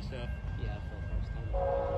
stuff. Yeah, for the first time.